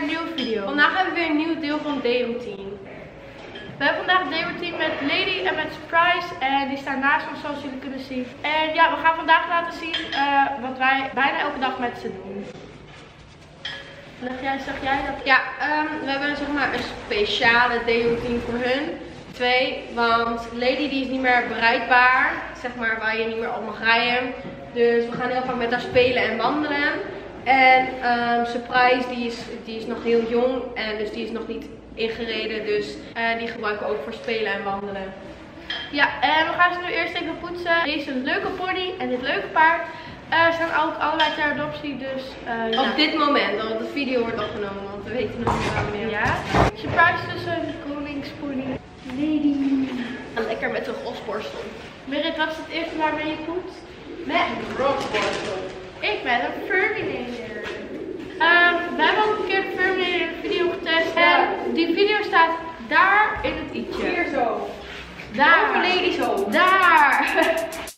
een nieuwe video. Vandaag hebben we weer een nieuw deel van D-routine. We hebben vandaag day met Lady en met Surprise. En die staan naast ons zoals jullie kunnen zien. En ja, we gaan vandaag laten zien eh, wat wij bijna elke dag met ze doen. Jij, zeg jij dat? Ja, um, we hebben zeg maar een speciale day-routine voor hun. Twee, want Lady die is niet meer bereikbaar. Zeg maar waar je niet meer op mag rijden. Dus we gaan heel vaak met haar spelen en wandelen. En um, Surprise die is, die is nog heel jong en dus die is nog niet ingereden. Dus uh, die gebruiken we ook voor spelen en wandelen. Ja, en we gaan ze nu eerst even poetsen. Deze is een leuke pony en dit leuke paard. Uh, zijn ook allerlei ter adoptie, dus... Uh, ja. Op dit moment, want de video wordt opgenomen, want we weten nog niet waar meer. Ja. Surprise tussen de koningspony. Lady. En lekker met een grosborstel. Merit, wat is het eerste waarmee je poetst? Met een grosborstel. Ik ben een Furminator. Um, we hebben ook een keer de Furminator in de video getest. En die video staat daar in het i'tje. Hier zo. Daar. Lady zo. Daar.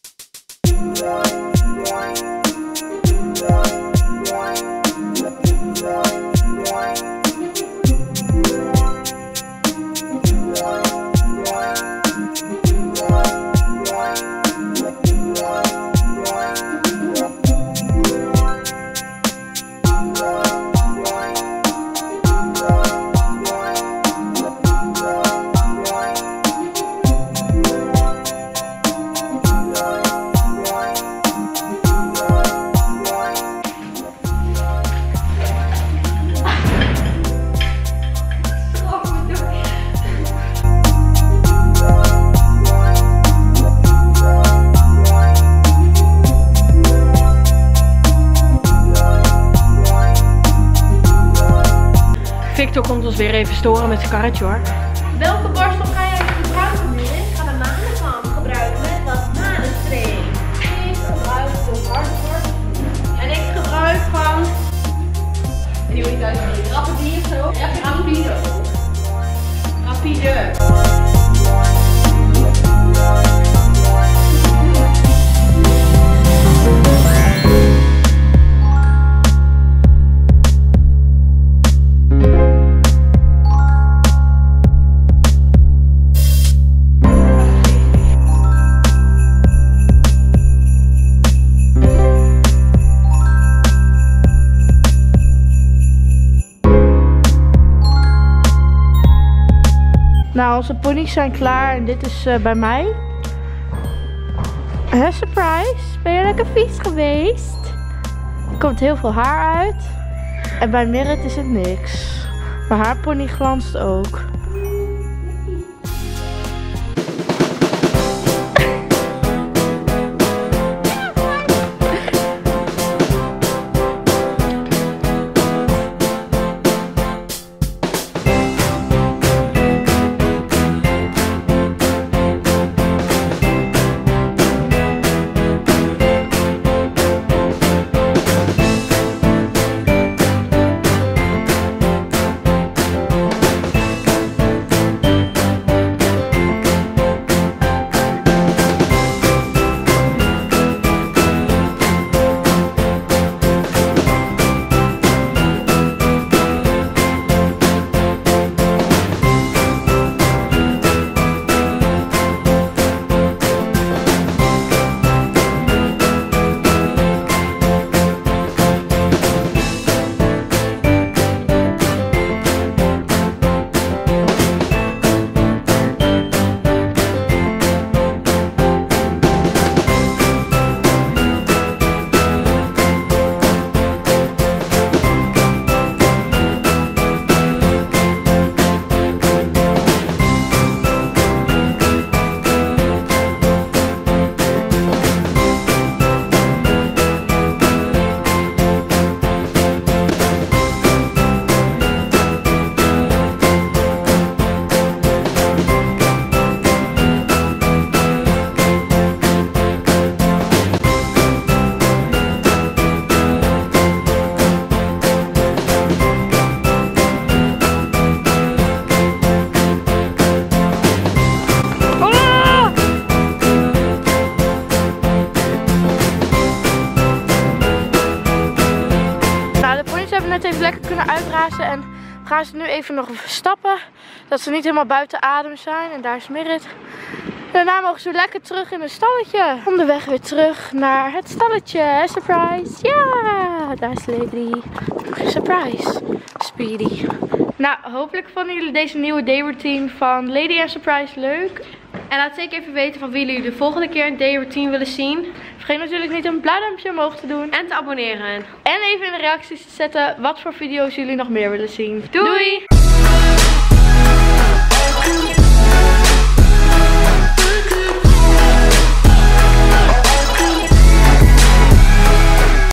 Victor komt ons weer even storen met zijn karretje hoor. Welke borstel ga jij Nou, onze ponies zijn klaar en dit is uh, bij mij. Hè, surprise? Ben je lekker vies geweest? Er komt heel veel haar uit. En bij Merit is het niks. Maar haar pony glanst ook. Net even lekker kunnen uitrazen. En gaan ze nu even nog stappen. Dat ze niet helemaal buiten adem zijn. En daar is Merit. Daarna mogen ze lekker terug in het stalletje. Onderweg weer terug naar het stalletje. Surprise. Ja, daar is Lady. Surprise. Speedy. Nou, hopelijk vonden jullie deze nieuwe dayroutine van Lady en Surprise leuk. En laat zeker even weten van wie jullie de volgende keer een dayroutine willen zien. Vergeet natuurlijk niet een blauw duimpje omhoog te doen. En te abonneren. En even in de reacties te zetten wat voor video's jullie nog meer willen zien. Doei!